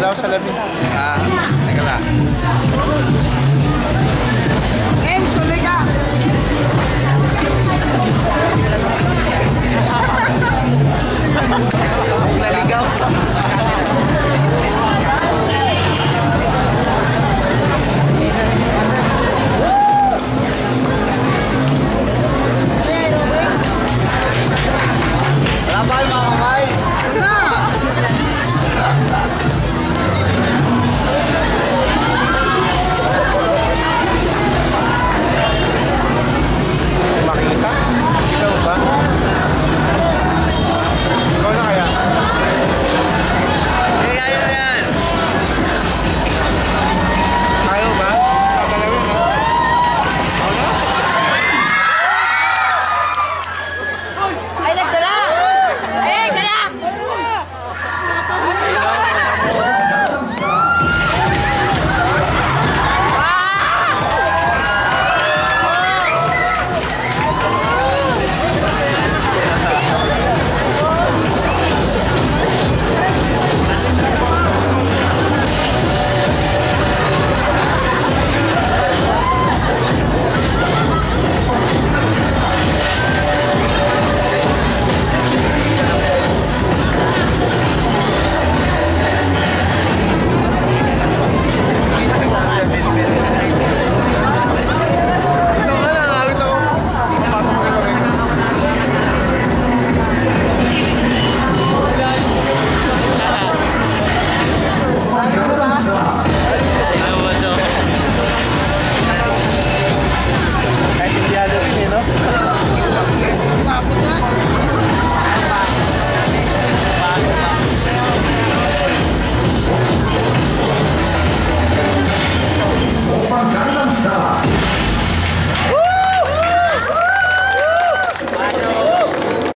Wala ako salamin. Ah, teka lang.